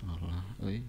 salah euy